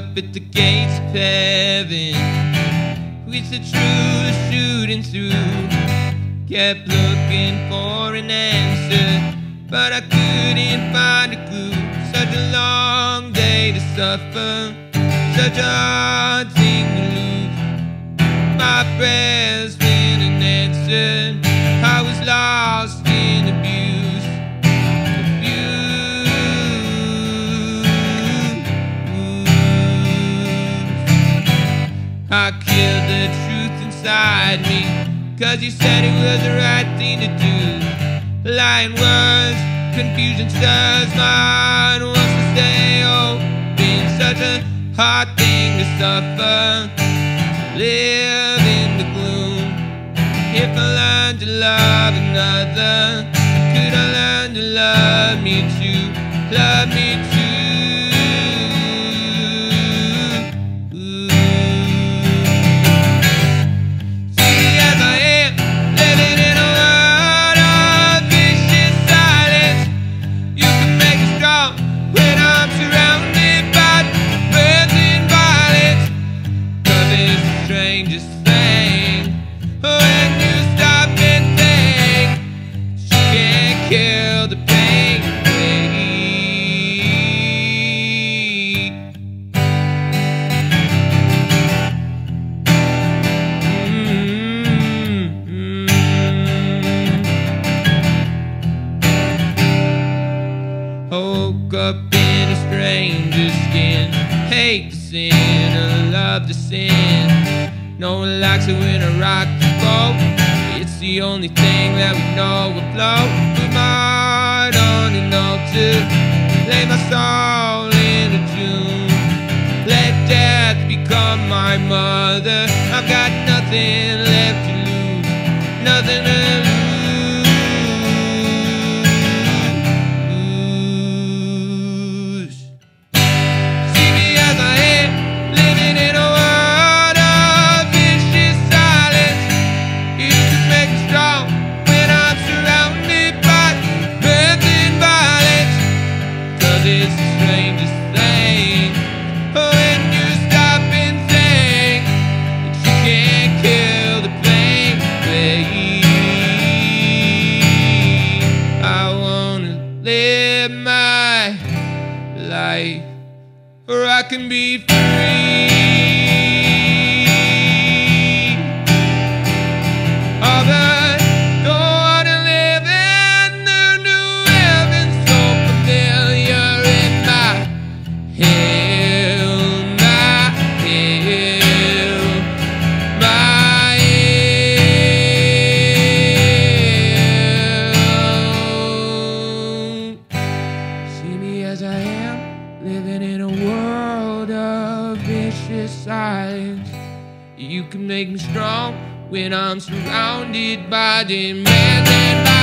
up at the gates of heaven with the truth shooting through. Kept looking for an answer, but I couldn't find a clue. Such a long day to suffer, such a hard thing to lose. My prayers been unanswered. I killed the truth inside me. Cause you said it was the right thing to do. Lying words, confusion stirs heart wants to stay oh, open. Such a hard thing to suffer. Live in the gloom. If I learned to love another, could I learn to love me too? Love me too. Up in a stranger's skin. Hate to sin, or love to sin. No one likes it when a rock the boat. It's the only thing that we know will flow. Put my heart on an altar. Lay my soul in a tomb. Let death become my mother. I've got nothing left to lose. Nothing live my life or I can be free. As I am, living in a world of vicious silence. You can make me strong when I'm surrounded by demands and